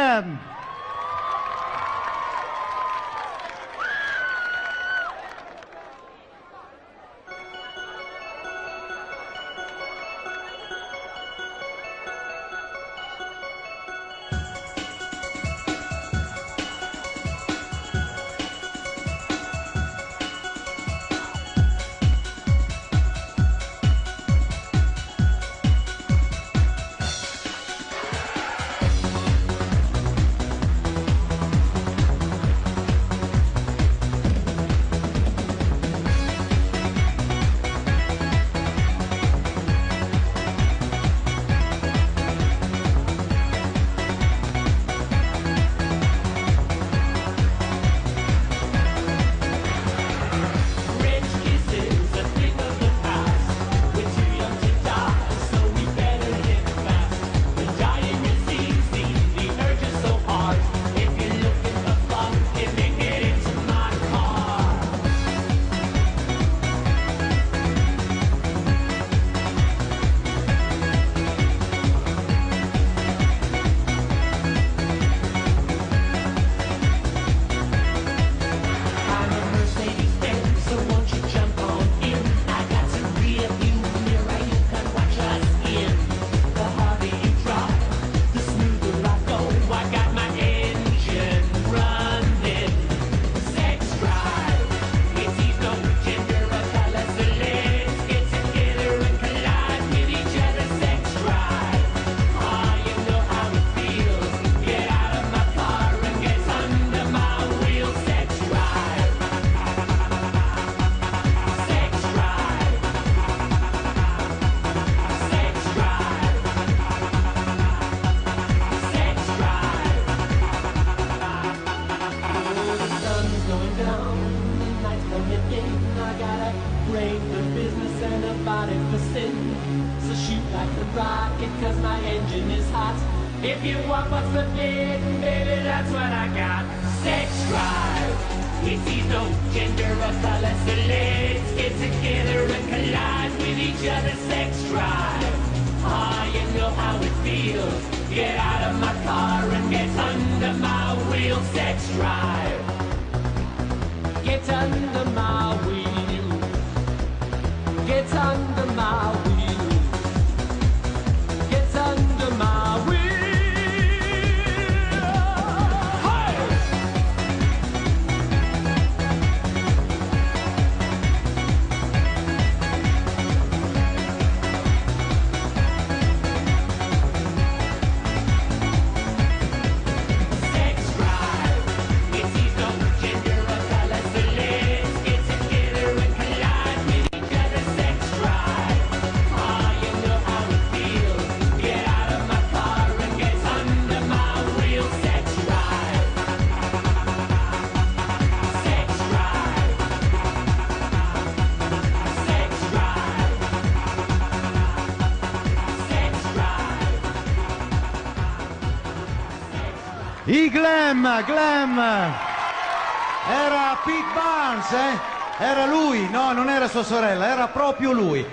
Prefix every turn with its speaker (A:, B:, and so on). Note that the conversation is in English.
A: Amen. Body for sin. So shoot like a rocket, cause my engine is hot. If you want what's forbidden, baby, that's what I got. Sex drive. He sees no gender or color, so let's get together and collide with each other. Sex drive. Ah, you know how it feels. Get out of my car and get under my wheel. Sex drive. Get under my wheel gets under.
B: I Glam, Glam. Era Pete Barnes, eh? Era lui, no, non era sua sorella, era proprio lui.